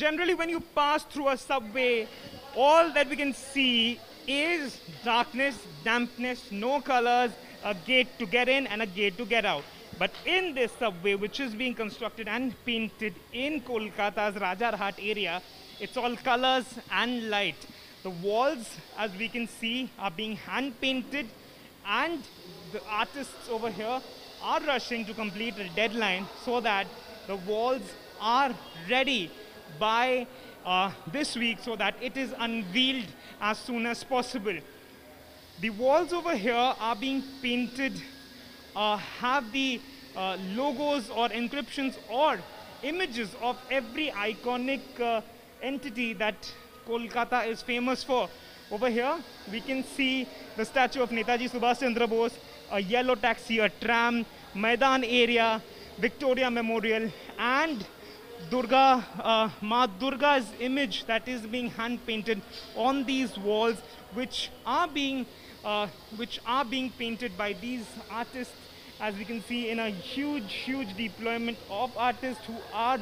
Generally, when you pass through a subway, all that we can see is darkness, dampness, no colors, a gate to get in and a gate to get out. But in this subway, which is being constructed and painted in Kolkata's Rajarhat area, it's all colors and light. The walls, as we can see, are being hand painted, and the artists over here are rushing to complete the deadline so that the walls are ready by uh, this week so that it is unveiled as soon as possible. The walls over here are being painted, uh, have the uh, logos or inscriptions or images of every iconic uh, entity that Kolkata is famous for. Over here, we can see the statue of Netaji Subhash Chandra Bose, a yellow taxi, a tram, Maidan area, Victoria Memorial, and Durga, uh, Ma Durga's image that is being hand painted on these walls, which are being, uh, which are being painted by these artists, as we can see in a huge, huge deployment of artists who are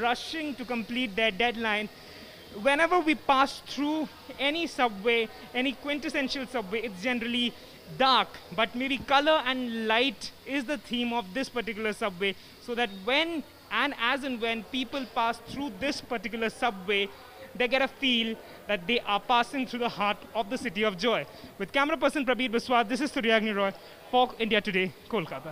rushing to complete their deadline. Whenever we pass through any subway, any quintessential subway, it's generally dark, but maybe color and light is the theme of this particular subway, so that when and as and when people pass through this particular subway, they get a feel that they are passing through the heart of the city of joy. With camera person Prabir Biswas, this is Suryagni Roy for India Today, Kolkata.